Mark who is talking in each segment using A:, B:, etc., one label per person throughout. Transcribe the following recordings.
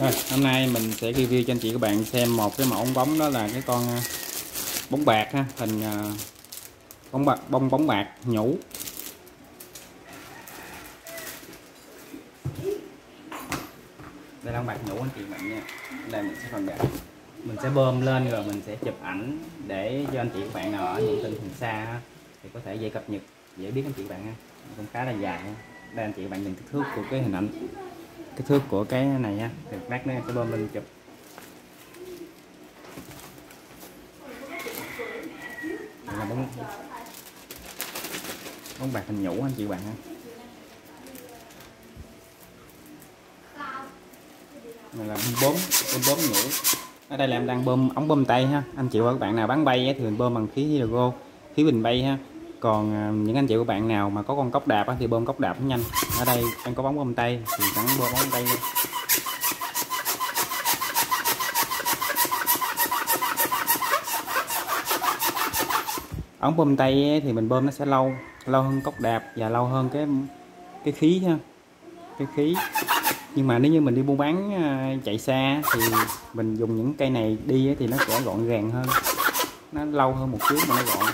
A: Rồi, hôm nay mình sẽ review cho anh chị các bạn xem một cái mẫu bóng đó là cái con à, bóng bạc ha, hình à, bóng bạc bông bóng bạc nhũ. Đây là bóng bạc nhũ anh chị bạn nha. Đây mình sẽ phần bạc. Mình sẽ bơm lên rồi mình sẽ chụp ảnh để cho anh chị các bạn nào ở những tình hình xa ha, thì có thể dễ cập nhật, dễ biết anh chị bạn ha. Cũng khá là dài ha. Đây anh chị bạn nhìn kích thước của cái hình ảnh kích thước của cái này nha thì bác nó sẽ bơm lên chụp. Đây là bóng bóng bạc hình nhũ anh chị bạn ha này là bơm bơm bơm nhũ. Ở đây là em đang bơm ống bơm tay ha. Anh chị và các bạn nào bán bay thì mình bơm bằng khí hydro khí bình bay ha. Còn à, những anh chị của bạn nào mà có con cốc đạp thì bơm cốc đạp nhanh ở đây em có bóng bơm tay, thì chẳng bơm bóng tay luôn ống bơm tay thì mình bơm nó sẽ lâu lâu hơn cốc đạp và lâu hơn cái cái khí ha, cái khí. Nhưng mà nếu như mình đi buôn bán à, chạy xa thì mình dùng những cây này đi thì nó sẽ gọn gàng hơn. Nó lâu hơn một chút mà nó gọn.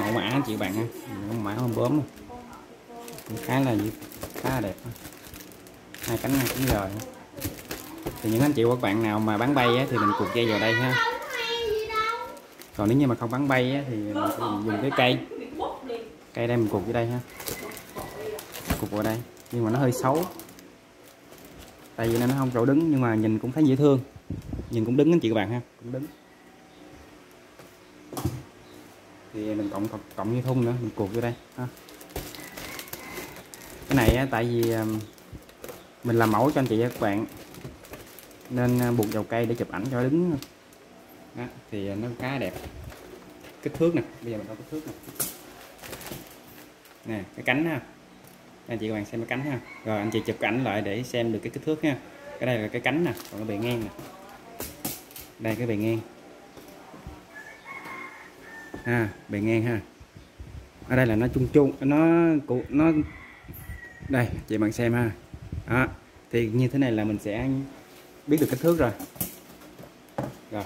A: Mẫu mã chị bạn ha mẫu mã hôm bướm cũng khá là khá là đẹp hai cánh này cũng rồi thì những anh chị và các bạn nào mà bán bay á, thì mình cột dây vào đây ha. Còn nếu như mà không bán bay á, thì mình sẽ dùng cái cây. Cây đây mình cột dưới đây ha. Cột vào đây. Nhưng mà nó hơi xấu. Tại vì nó không chỗ đứng nhưng mà nhìn cũng thấy dễ thương. Nhìn cũng đứng anh chị các bạn ha. Cũng đứng. Thì mình cộng cộng như thun nữa mình cuộn vô đây ha. cái này á, tại vì mình làm mẫu cho anh chị và các bạn nên buộc dầu cây để chụp ảnh cho đứng. Đó, thì ờ, nó khá đẹp. Kích thước nè bây giờ mình có kích thước nè. Nè cái cánh ha. Anh chị các bạn xem cái cánh ha. Rồi anh chị chụp ảnh lại để xem được cái kích thước ha. Cái đây là cái cánh nè còn cái bề ngang nè. Đây cái bề ngang ha bề ngang ha. Ở đây là nó chung chung, nó cụ nó, đây chị bạn xem ha. Đó, thì như thế này là mình sẽ biết được kích thước rồi. Rồi.